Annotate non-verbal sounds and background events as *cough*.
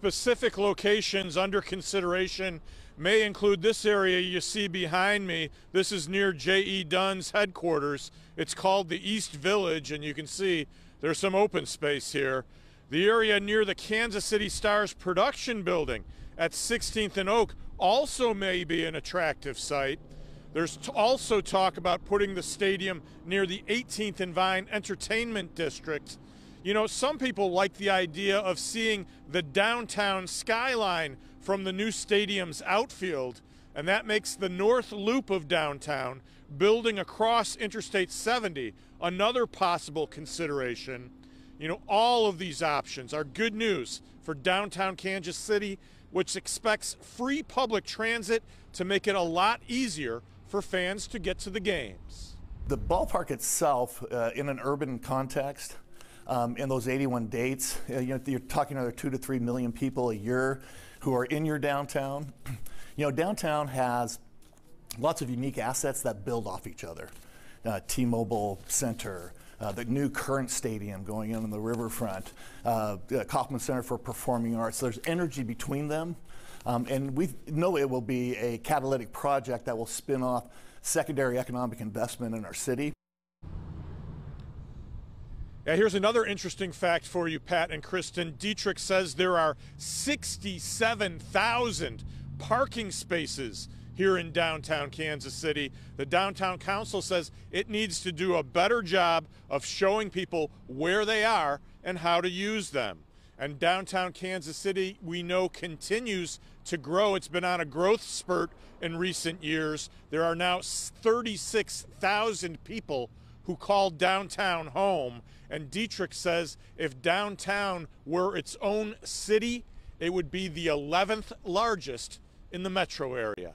Specific locations under consideration may include this area you see behind me. This is near J.E. Dunn's headquarters. It's called the East Village, and you can see there's some open space here. The area near the Kansas City Star's production building at 16th and Oak also may be an attractive site. There's also talk about putting the stadium near the 18th and Vine Entertainment District. You know, some people like the idea of seeing the downtown skyline from the new stadium's outfield, and that makes the north loop of downtown, building across Interstate 70, another possible consideration. You know, all of these options are good news for downtown Kansas City, which expects free public transit to make it a lot easier for fans to get to the games. The ballpark itself, uh, in an urban context, um, in those 81 dates, uh, you know, you're talking another two to three million people a year who are in your downtown. *clears throat* You know, downtown has lots of unique assets that build off each other. Uh, T-Mobile Center, uh, the new current stadium going in on the riverfront, uh, Kauffman Center for Performing Arts. So there's energy between them. Um, and we know it will be a catalytic project that will spin off secondary economic investment in our city. Yeah, here's another interesting fact for you, Pat and Kristen. Dietrich says there are 67,000 parking spaces here in downtown Kansas City. The downtown council says it needs to do a better job of showing people where they are and how to use them. And downtown Kansas City, we know, continues to grow. It's been on a growth spurt in recent years. There are now 36,000 people who call downtown home. And Dietrich says if downtown were its own city, it would be the 11th largest in the metro area.